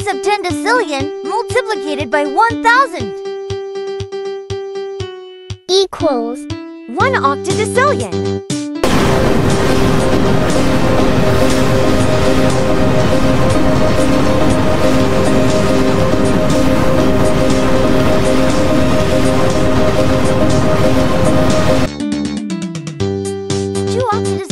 Roots of 10 decillion multiplicated by 1000 equals 1 octodecillion. Two octodecillion.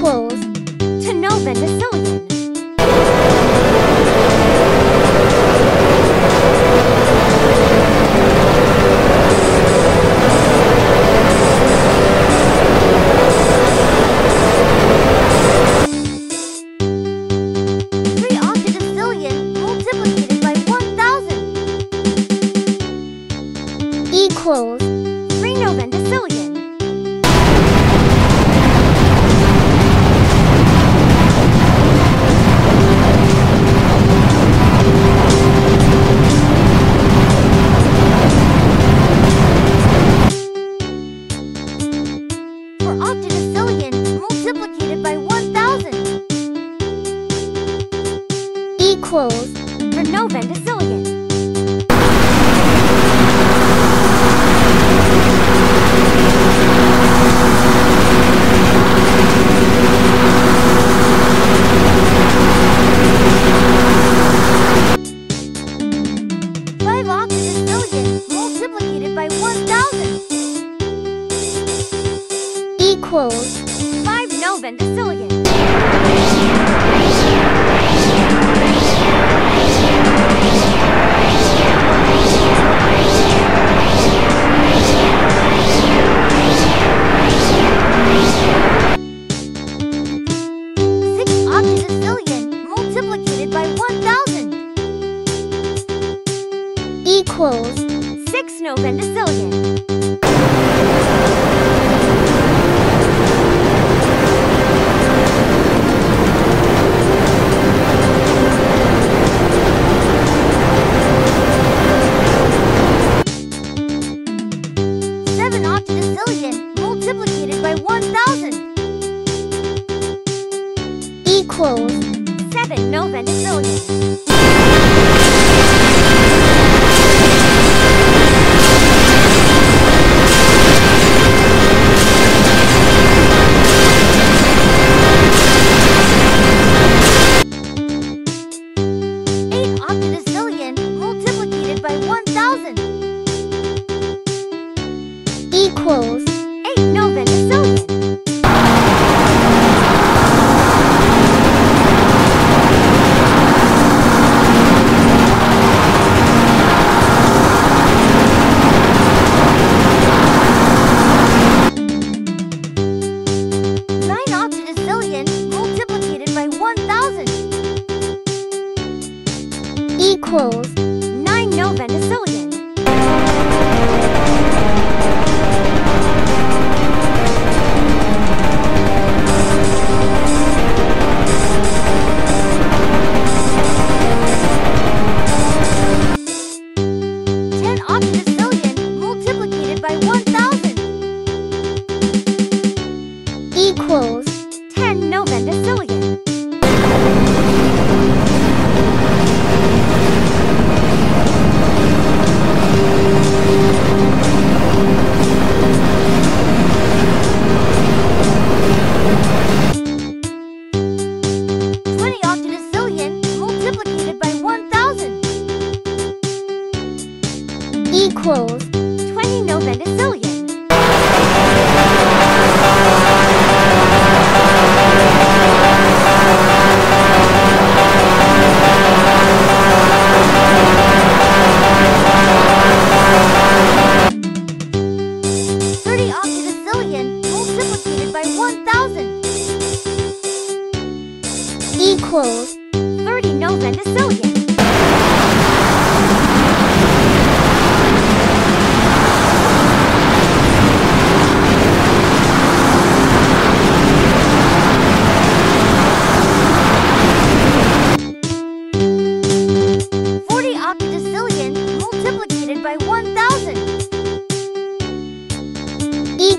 to know the to equals 8 November Sultan.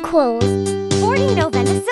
equals 40 Novena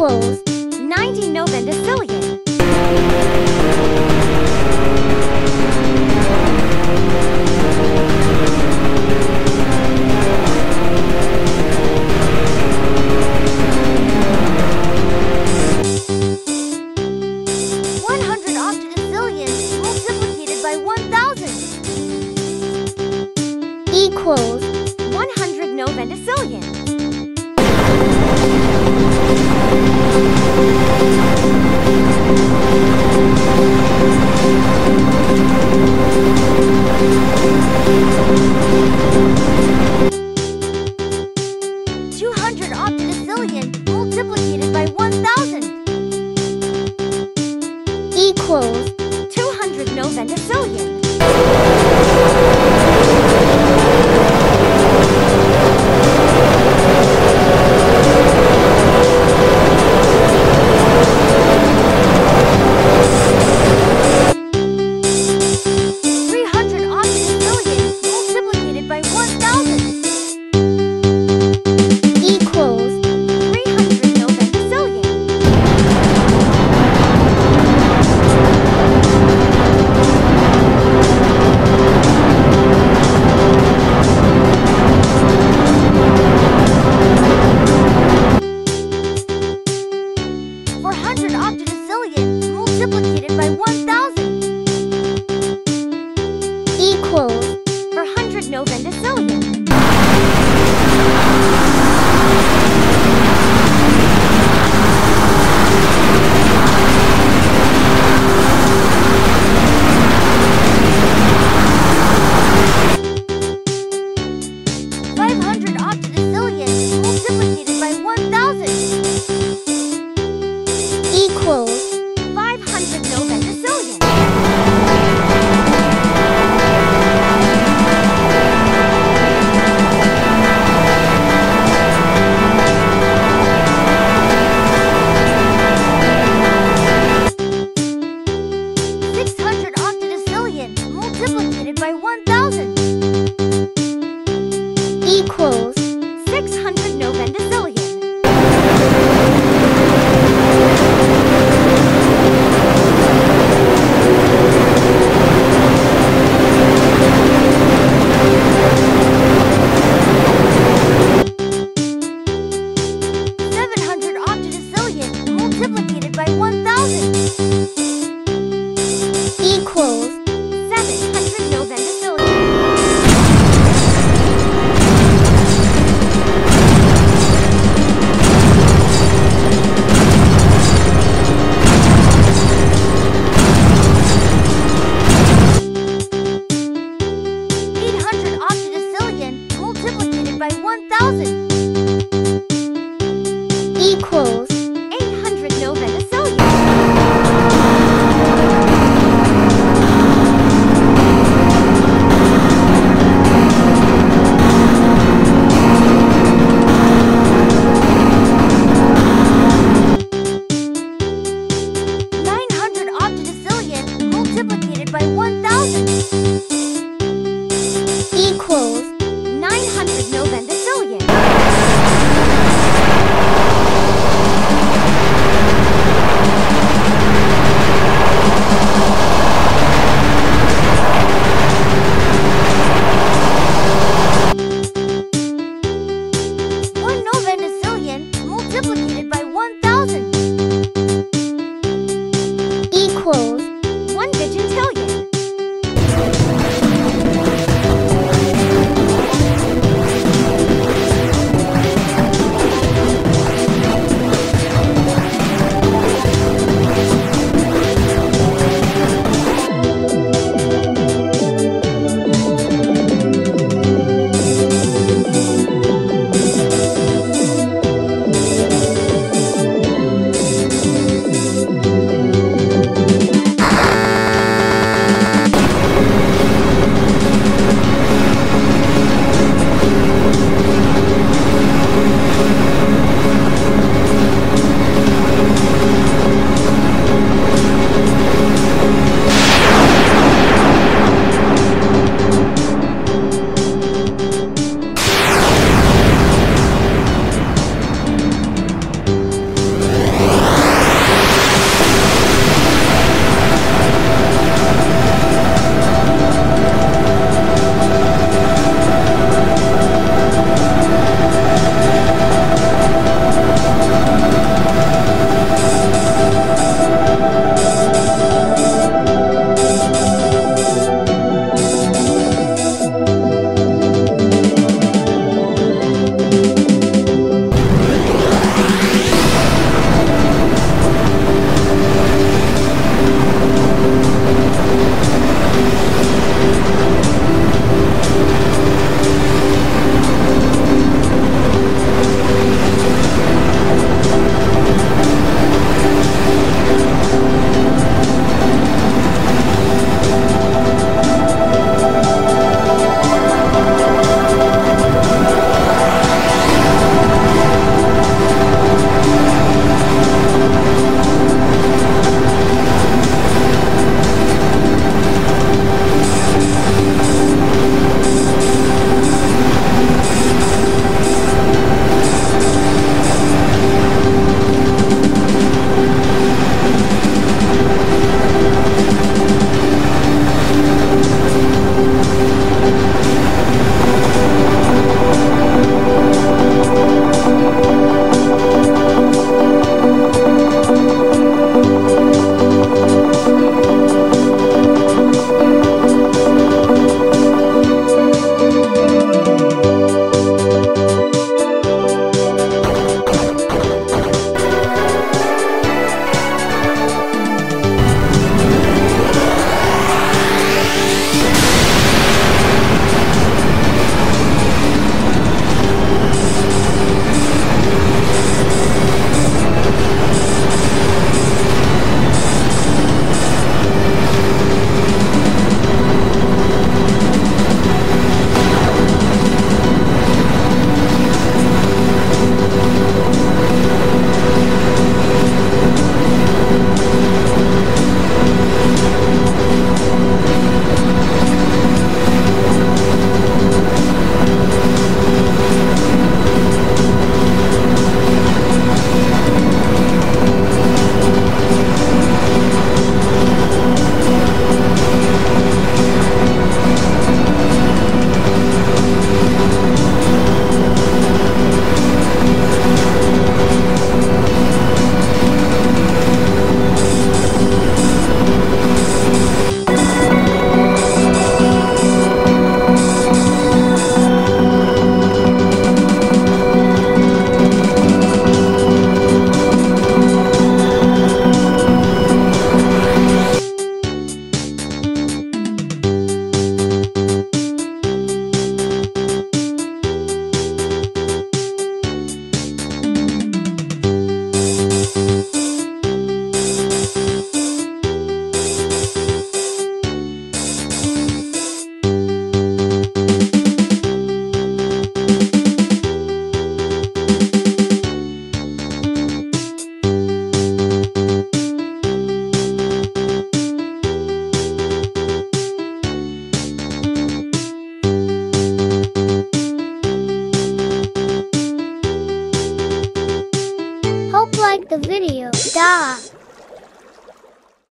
equals 90 novendecillion. One hundred by one thousand equals one hundred novendecillion. Thank you.